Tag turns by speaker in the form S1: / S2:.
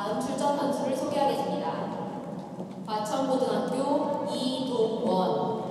S1: 다음 출전 선수를 소개하겠습니다. 과천고등학교 이동원